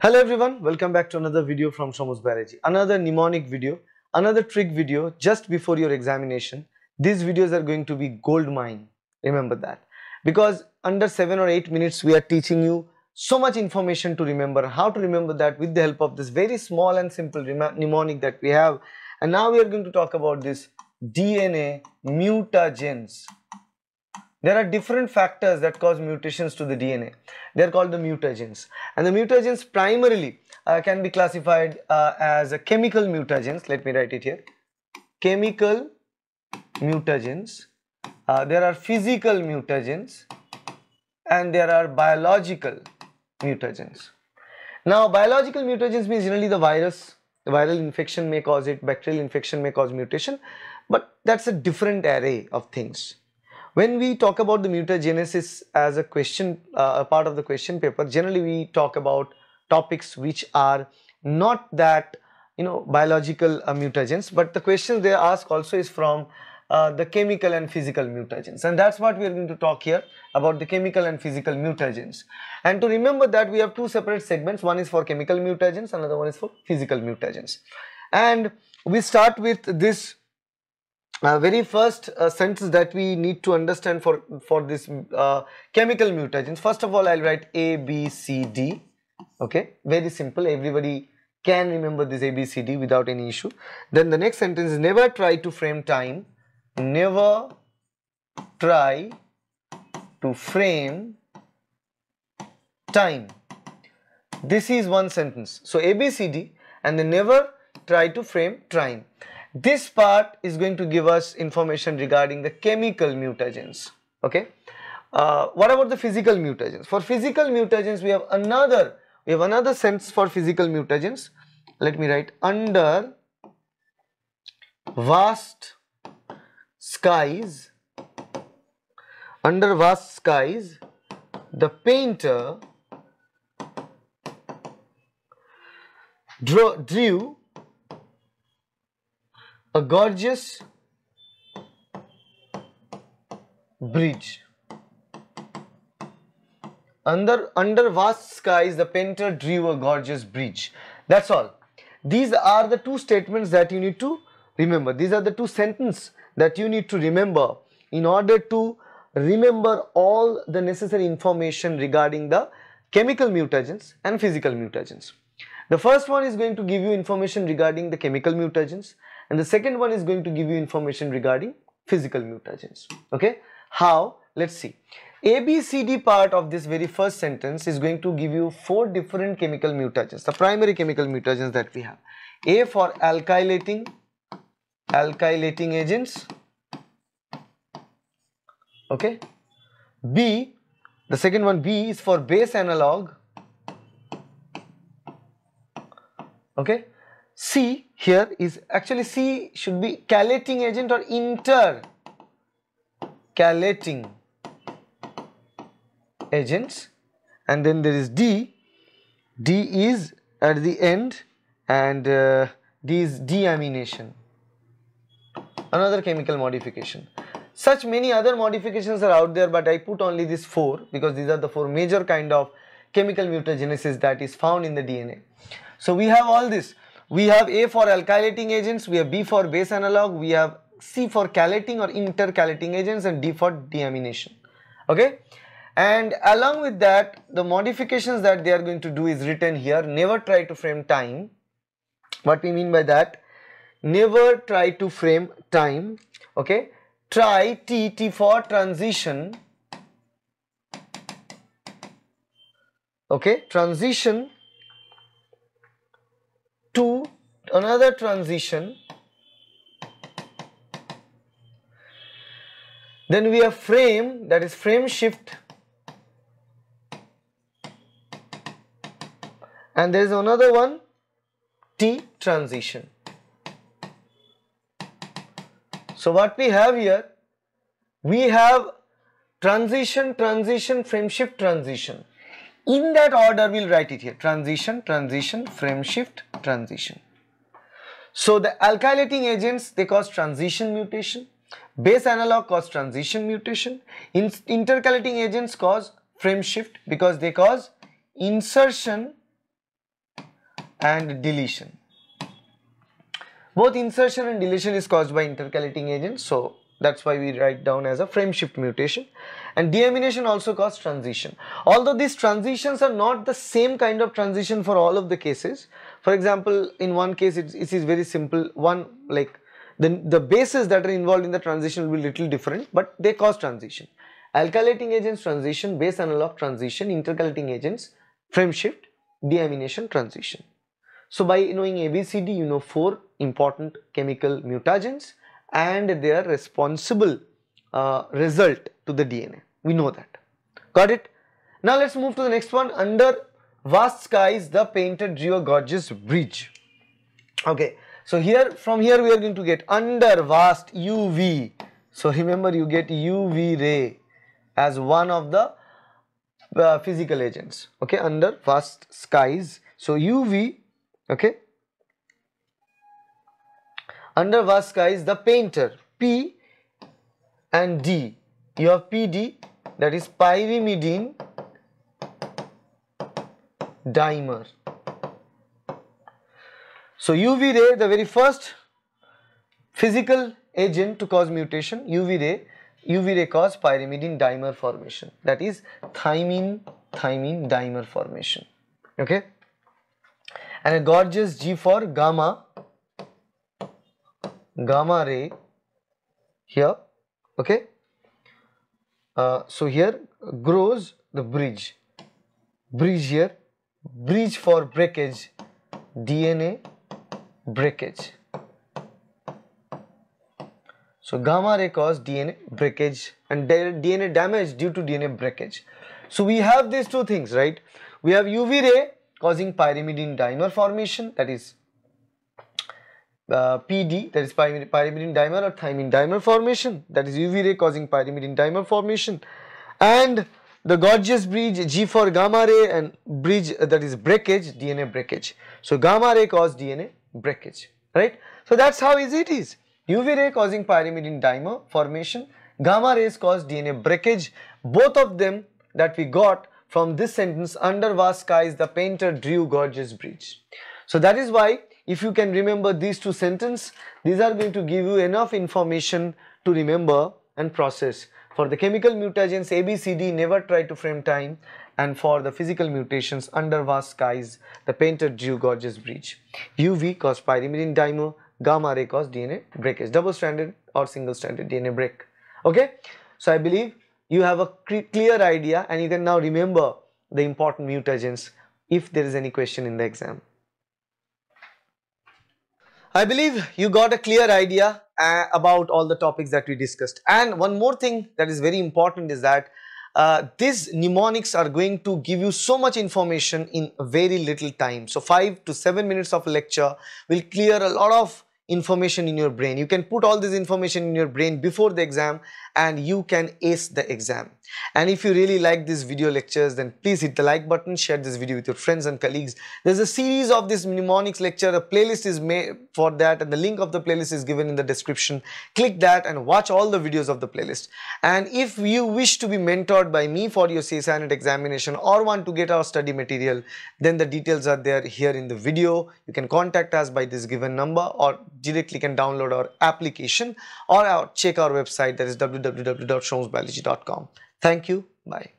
Hello everyone, welcome back to another video from Shomus Biology. Another mnemonic video, another trick video just before your examination. These videos are going to be gold mine, remember that. Because under 7 or 8 minutes we are teaching you so much information to remember, how to remember that with the help of this very small and simple mnemonic that we have. And now we are going to talk about this DNA mutagens. There are different factors that cause mutations to the DNA. They are called the mutagens. And the mutagens primarily uh, can be classified uh, as chemical mutagens. Let me write it here. Chemical mutagens. Uh, there are physical mutagens and there are biological mutagens. Now biological mutagens means generally the virus, the viral infection may cause it, bacterial infection may cause mutation, but that's a different array of things. When we talk about the mutagenesis as a question, uh, a part of the question paper, generally we talk about topics which are not that you know biological uh, mutagens, but the questions they ask also is from uh, the chemical and physical mutagens and that's what we are going to talk here about the chemical and physical mutagens. And to remember that we have two separate segments, one is for chemical mutagens, another one is for physical mutagens. And we start with this uh, very first uh, sentence that we need to understand for for this uh, chemical mutagens first of all i'll write a b c d. Okay? Very simple. Everybody can remember this a b c d without any issue. Then the next sentence is never try to frame time. Never try to frame time. This is one sentence. So a b c d and then never try to frame time this part is going to give us information regarding the chemical mutagens. Okay. Uh, what about the physical mutagens? For physical mutagens, we have another we have another sense for physical mutagens. Let me write under vast skies. Under vast skies, the painter drew, drew a gorgeous bridge. Under, under vast skies, the painter drew a gorgeous bridge. That's all. These are the two statements that you need to remember. These are the two sentences that you need to remember in order to remember all the necessary information regarding the chemical mutagens and physical mutagens. The first one is going to give you information regarding the chemical mutagens and the second one is going to give you information regarding physical mutagens. Okay? How? Let's see. ABCD part of this very first sentence is going to give you four different chemical mutagens the primary chemical mutagens that we have. A for alkylating alkylating agents. Okay? B the second one B is for base analog. Okay C here is actually C should be chelating agent or inter chelating agents and then there is D, D is at the end and uh, D is deamination another chemical modification. Such many other modifications are out there but I put only these four because these are the four major kind of chemical mutagenesis that is found in the DNA. So we have all this we have A for alkylating agents, we have B for base analog, we have C for chelating or interchelating agents and D for deamination. Okay. And along with that, the modifications that they are going to do is written here. Never try to frame time. What we mean by that? Never try to frame time. Okay. Try T, T for transition. Okay. Transition to another transition. Then we have frame that is frame shift. And there is another one T transition. So what we have here we have transition transition frame shift transition in that order we'll write it here. Transition transition frame shift transition. So the alkylating agents they cause transition mutation. Base analog cause transition mutation. In intercalating agents cause frame shift because they cause insertion and deletion. Both insertion and deletion is caused by intercalating agents. So that's why we write down as a frame shift mutation and deamination also causes transition. Although these transitions are not the same kind of transition for all of the cases. For example, in one case it, is very simple one like the, the bases that are involved in the transition will be little different but they cause transition. Alkylating agents transition, base analog transition, intercalating agents, frame shift, deamination transition. So by knowing ABCD you know four important chemical mutagens and their responsible uh, result to the DNA. We know that. Got it? Now let's move to the next one. Under vast skies, the painter drew a gorgeous bridge. Okay. So here, from here we are going to get under vast UV. So remember you get UV ray as one of the uh, physical agents. Okay. Under vast skies. So UV, okay, under vast skies the painter P and D you have PD that is pyrimidine dimer. So UV ray the very first physical agent to cause mutation UV ray UV ray cause pyrimidine dimer formation. That is thymine thymine dimer formation. Okay? And a gorgeous G for gamma gamma ray here. Okay uh, so here grows the bridge. Bridge here bridge for breakage DNA breakage. So gamma ray cause DNA breakage and DNA damage due to DNA breakage. So we have these two things right? We have UV ray causing pyrimidine dimer formation that is uh, PD that is pyrimidine dimer or thymine dimer formation that is UV ray causing pyrimidine dimer formation and the gorgeous bridge G for gamma ray and bridge uh, that is breakage DNA breakage. So gamma ray cause DNA breakage right. So that is how easy it is UV ray causing pyrimidine dimer formation gamma rays cause DNA breakage both of them that we got from this sentence under vast skies the painter drew gorgeous bridge. So that is why if you can remember these two sentences, these are going to give you enough information to remember and process. For the chemical mutagens ABCD never try to frame time and for the physical mutations under vast skies the painter drew gorgeous bridge. UV caused pyrimidine dimer, gamma ray caused DNA breakage, double stranded or single stranded DNA break. Okay, so I believe you have a clear idea and you can now remember the important mutagens if there is any question in the exam. I believe you got a clear idea uh, about all the topics that we discussed. And one more thing that is very important is that uh, these mnemonics are going to give you so much information in very little time. So 5 to 7 minutes of lecture will clear a lot of information in your brain. You can put all this information in your brain before the exam and you can ace the exam. And if you really like these video lectures then please hit the like button, share this video with your friends and colleagues. There's a series of this mnemonics lecture, a playlist is made for that and the link of the playlist is given in the description. Click that and watch all the videos of the playlist. And if you wish to be mentored by me for your CSIR examination or want to get our study material then the details are there here in the video. You can contact us by this given number or directly can download our application or check our website that is www.shomusbiology.com. Thank you. Bye.